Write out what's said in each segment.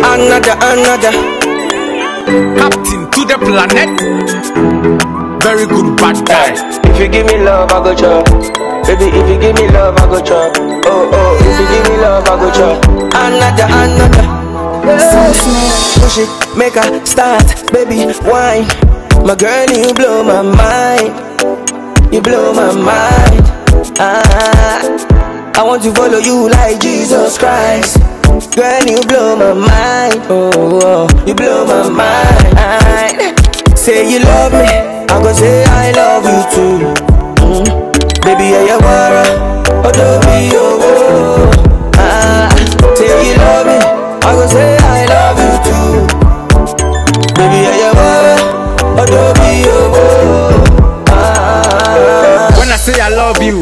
Another, another. Captain to the planet. Very good bad guy. If you give me love, I go chop. Baby, if you give me love, I go chop. Oh, oh, if you give me love, I go chop. Another, another. Push it, make her start, baby, wine. My girl, you blow my mind. You blow my mind. Ah, I want to follow you like Jesus Christ. Girl, you blow my mind. Oh, oh you blow my mind. Say you love me, I go say I love you too. Mm. Baby, were oh, don't be oh. Ah, say you love me, I go say I love you too. Baby, oh, don't be oh, oh. Ah, When I say I love you,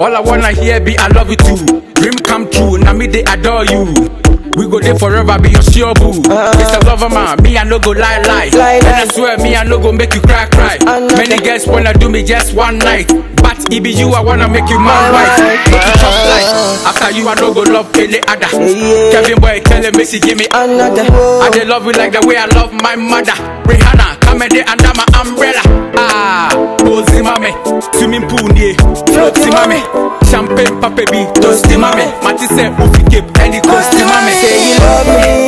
all I wanna hear be I love you too. Dream come true, now me they adore you. We go there forever, be your sure boo. It's a lover man, me I no go lie lie. Lie, and. I swear me I no go make you cry cry. Many girls wanna do me just one night, but it be you I wanna make you my wife. Make you chop like after you I no go love any other. Yeah. Kelvyn boy tell him me she give me another. I dey love you like the way I love my mother. Rihanna, and dey under my umbrella. Ah, Bozi mame, swimming pool nie, floaty mame, champagne papa bi, toasty mame. Mati say ufi cape, any coasty mame. Say you love me,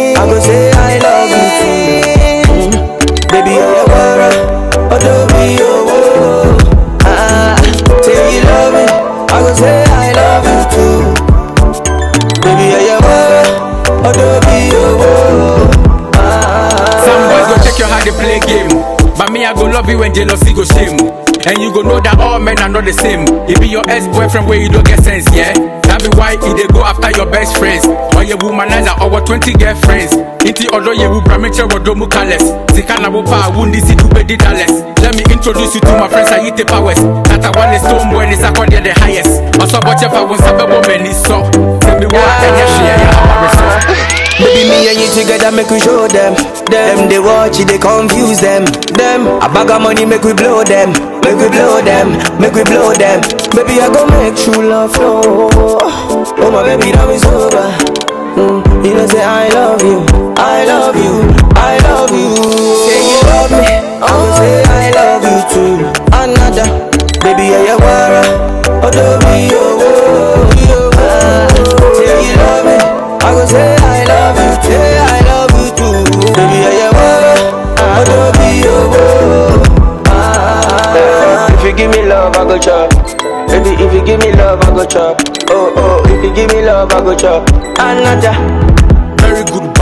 they game, but me I go love you when jealousy go shame. And you go know that all men are not the same. It be your ex-boyfriend where you don't get sense, yeah. That be why he dey go after your best friends. Or your womanizer or 20 girlfriends. Inti odo ye wu bramiche wodomu kales. Sikana wo pa wundi si dube didales. Let me introduce you to my friends Ayite Powers. Tata is stone boy is akwadye the highest. Also boche fa won sabe wo meni so. Tell me what enye share together make we show them. Them they watch it, they confuse them. Them a bag of money make we blow them. Make we blow them, make we blow them. Baby, I go make true love flow. Oh my baby, now it's over. Mm, you know say I love you, I love you, I love you. Say you love me, I go say I love you too. Another, baby, yeah, you wara. Oh, don't be oh, love, I go chop. Baby, if you give me love, I go chop. Oh, oh, if you give me love, I go chop. Another. Very good